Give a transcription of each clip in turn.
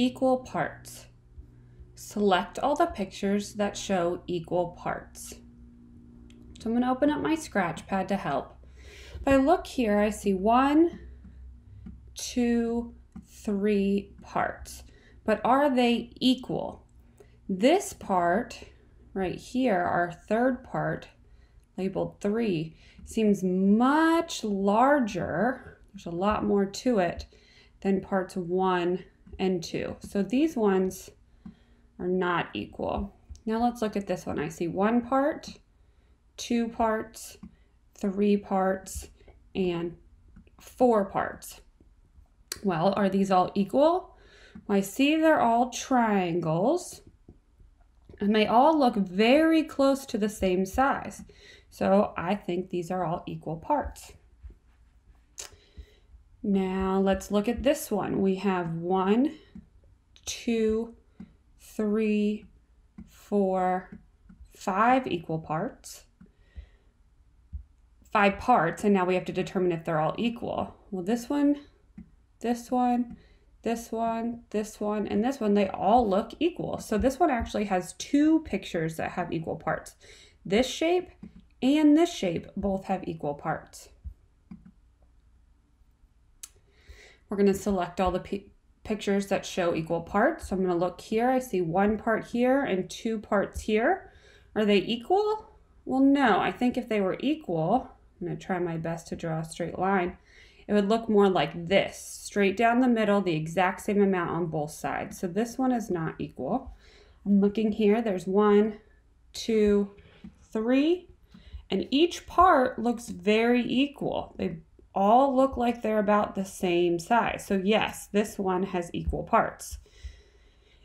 equal parts. Select all the pictures that show equal parts. So I'm going to open up my scratch pad to help. If I look here, I see one, two, three parts. But are they equal? This part right here, our third part, labeled three, seems much larger. There's a lot more to it than parts one and two. So these ones are not equal. Now let's look at this one. I see one part, two parts, three parts, and four parts. Well, are these all equal? Well, I see they're all triangles and they all look very close to the same size. So I think these are all equal parts. Now let's look at this one. We have one, two, three, four, five equal parts. Five parts, and now we have to determine if they're all equal. Well, this one, this one, this one, this one, and this one, they all look equal. So this one actually has two pictures that have equal parts. This shape and this shape both have equal parts. We're going to select all the pictures that show equal parts. So I'm going to look here. I see one part here and two parts here. Are they equal? Well, no. I think if they were equal, I'm going to try my best to draw a straight line. It would look more like this, straight down the middle, the exact same amount on both sides. So this one is not equal. I'm looking here. There's one, two, three, and each part looks very equal. They all look like they're about the same size. So yes, this one has equal parts.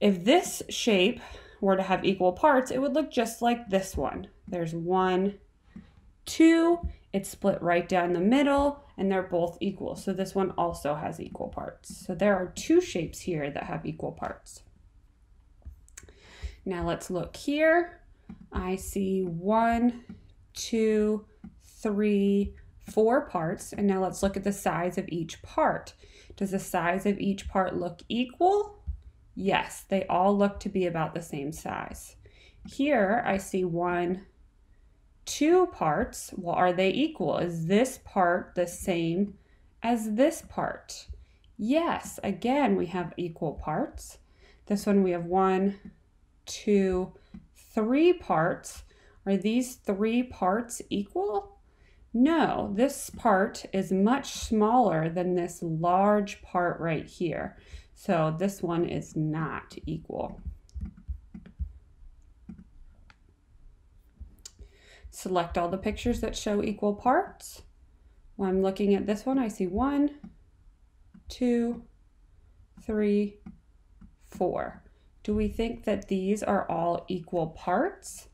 If this shape were to have equal parts, it would look just like this one. There's one, two, it's split right down the middle, and they're both equal. So this one also has equal parts. So there are two shapes here that have equal parts. Now let's look here. I see one, two, three, four parts. And now let's look at the size of each part. Does the size of each part look equal? Yes, they all look to be about the same size. Here I see one, two parts. Well, are they equal? Is this part the same as this part? Yes, again, we have equal parts. This one we have one, two, three parts. Are these three parts equal? No, this part is much smaller than this large part right here. So this one is not equal. Select all the pictures that show equal parts. When I'm looking at this one, I see one, two, three, four. Do we think that these are all equal parts?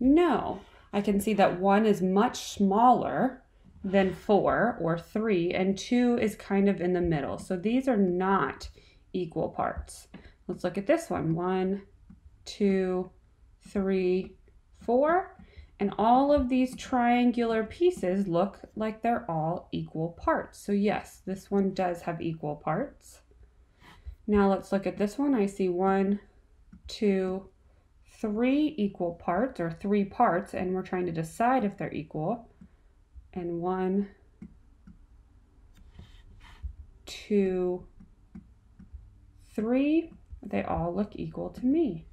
No, I can see that one is much smaller than four or three, and two is kind of in the middle. So these are not equal parts. Let's look at this one. One, two, three, four. And all of these triangular pieces look like they're all equal parts. So yes, this one does have equal parts. Now let's look at this one. I see one, two, three equal parts or three parts and we're trying to decide if they're equal. And one, two, three, they all look equal to me.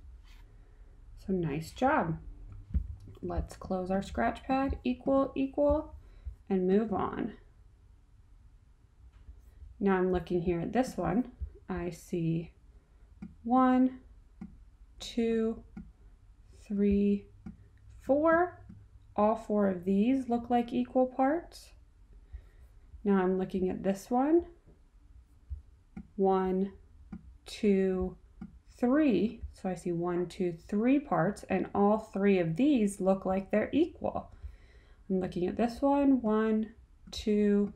So nice job. Let's close our scratch pad, equal, equal, and move on. Now I'm looking here at this one. I see one, two, three, four. All four of these look like equal parts. Now I'm looking at this one. One, two, three. So I see one, two, three parts, and all three of these look like they're equal. I'm looking at this one. One, two,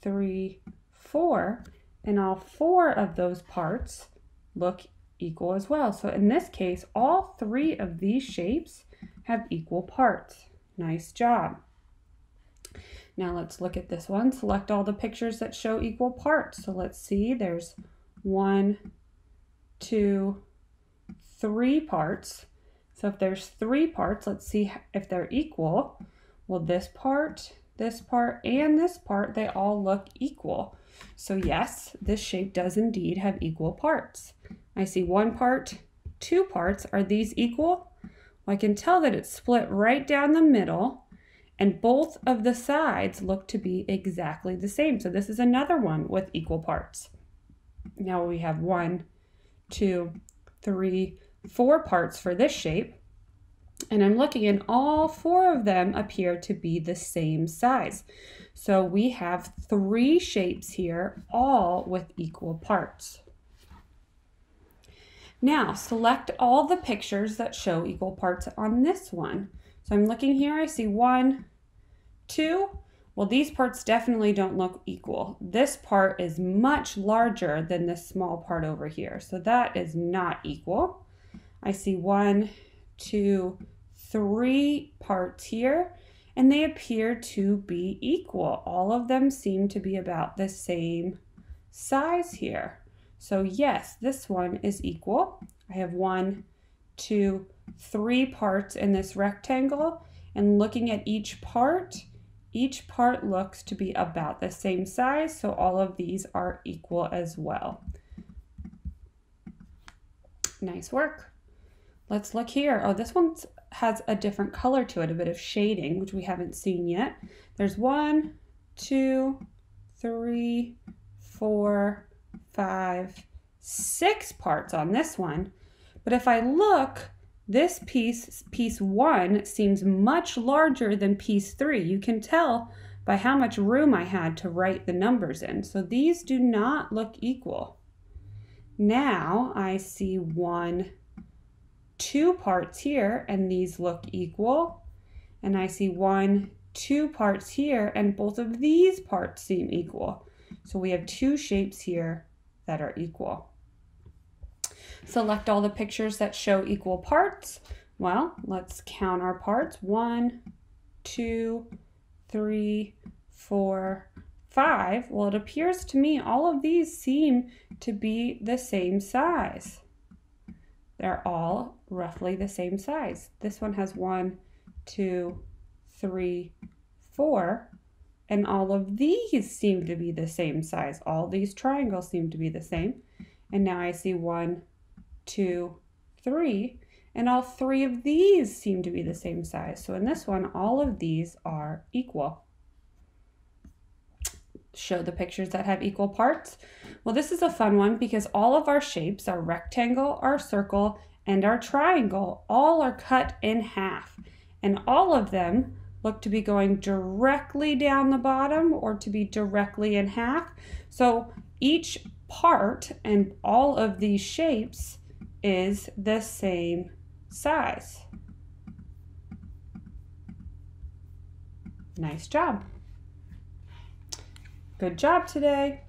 three, four. And all four of those parts look equal as well. So in this case, all three of these shapes have equal parts. Nice job. Now let's look at this one. Select all the pictures that show equal parts. So let's see, there's one, two, three parts. So if there's three parts, let's see if they're equal. Well, this part, this part, and this part, they all look equal. So yes, this shape does indeed have equal parts. I see one part, two parts. Are these equal? Well, I can tell that it's split right down the middle and both of the sides look to be exactly the same. So this is another one with equal parts. Now we have one, two, three, four parts for this shape. And I'm looking and all four of them appear to be the same size. So we have three shapes here, all with equal parts. Now select all the pictures that show equal parts on this one. So I'm looking here, I see one, two. Well, these parts definitely don't look equal. This part is much larger than this small part over here. So that is not equal. I see one, two, three parts here, and they appear to be equal. All of them seem to be about the same size here. So yes, this one is equal. I have one, two, three parts in this rectangle, and looking at each part, each part looks to be about the same size, so all of these are equal as well. Nice work. Let's look here. Oh, this one has a different color to it, a bit of shading, which we haven't seen yet. There's one, two, three, four, five, six parts on this one. But if I look, this piece, piece one, seems much larger than piece three. You can tell by how much room I had to write the numbers in. So these do not look equal. Now I see one, two parts here, and these look equal. And I see one, two parts here, and both of these parts seem equal. So we have two shapes here that are equal. Select all the pictures that show equal parts. Well, let's count our parts. One, two, three, four, five. Well, it appears to me all of these seem to be the same size. They're all roughly the same size. This one has one, two, three, four, and all of these seem to be the same size. All these triangles seem to be the same. And now I see one, two, three, and all three of these seem to be the same size. So in this one, all of these are equal. Show the pictures that have equal parts. Well, this is a fun one because all of our shapes, our rectangle, our circle, and our triangle, all are cut in half. And all of them look to be going directly down the bottom or to be directly in half. So each part and all of these shapes is the same size. Nice job. Good job today.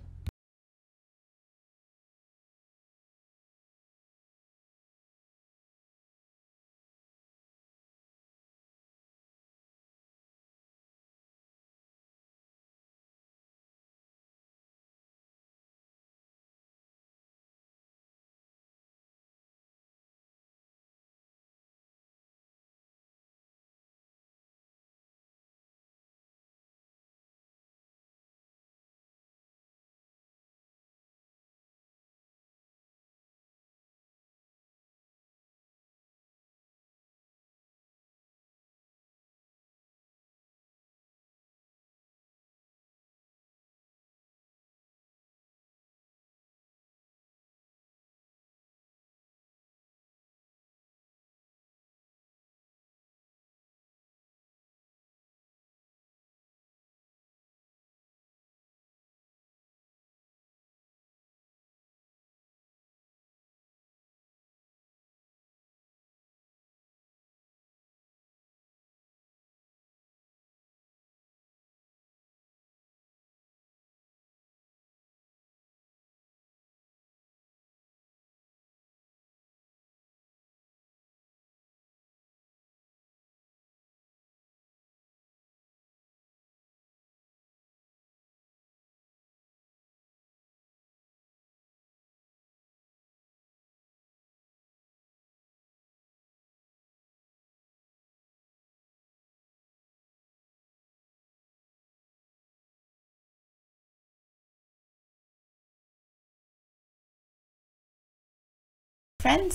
Friends.